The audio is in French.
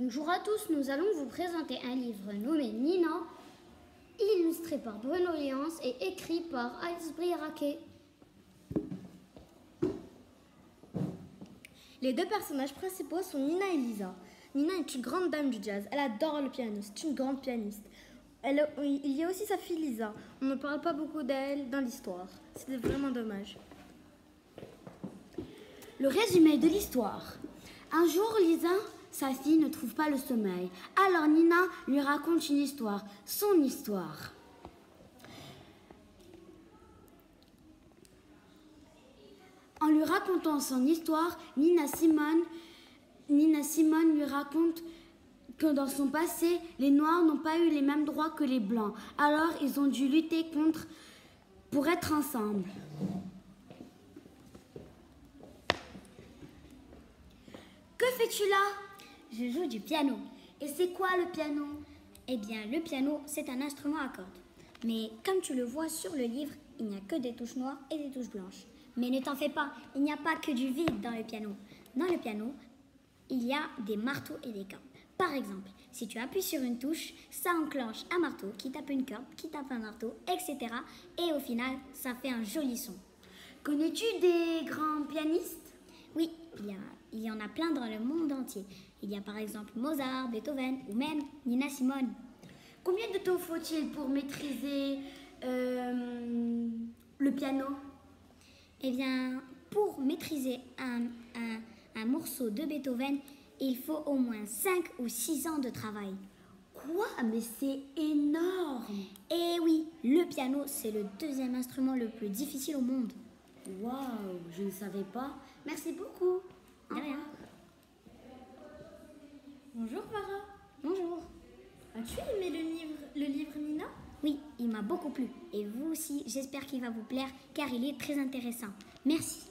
Bonjour à tous, nous allons vous présenter un livre nommé Nina, illustré par Bruno Léance et écrit par Alice Raquet. Les deux personnages principaux sont Nina et Lisa. Nina est une grande dame du jazz, elle adore le piano, c'est une grande pianiste. Il y a aussi sa fille Lisa. On ne parle pas beaucoup d'elle dans l'histoire. C'est vraiment dommage. Le résumé de l'histoire. Un jour, Lisa, sa fille, ne trouve pas le sommeil. Alors Nina lui raconte une histoire, son histoire. En lui racontant son histoire, Nina Simone, lui raconte que dans son passé, les Noirs n'ont pas eu les mêmes droits que les Blancs. Alors ils ont dû lutter contre pour être ensemble. Que fais-tu là? Je joue du piano. Et c'est quoi le piano? Eh bien, le piano, c'est un instrument à cordes. Mais comme tu le vois sur le livre, il n'y a que des touches noires et des touches blanches. Mais ne t'en fais pas, il n'y a pas que du vide dans le piano. Dans le piano, il y a des marteaux et des cordes. Par exemple, si tu appuies sur une touche, ça enclenche un marteau qui tape une corde, qui tape un marteau, etc. Et au final, ça fait un joli son. Connais-tu des grands pianistes? Oui, il y, a, il y en a plein dans le monde entier. Il y a par exemple Mozart, Beethoven ou même Nina Simone. Combien de temps faut-il pour maîtriser euh, le piano? Eh bien, pour maîtriser un, un, un morceau de Beethoven, il faut au moins 5 ou 6 ans de travail. Quoi? Mais c'est énorme Eh oui, le piano, c'est le deuxième instrument le plus difficile au monde. Waouh, je ne savais pas. Merci beaucoup. De rien. Bonjour Farah. Bonjour. As-tu aimé le livre, le livre Nina? Oui, il m'a beaucoup plu. Et vous aussi, j'espère qu'il va vous plaire car il est très intéressant. Merci.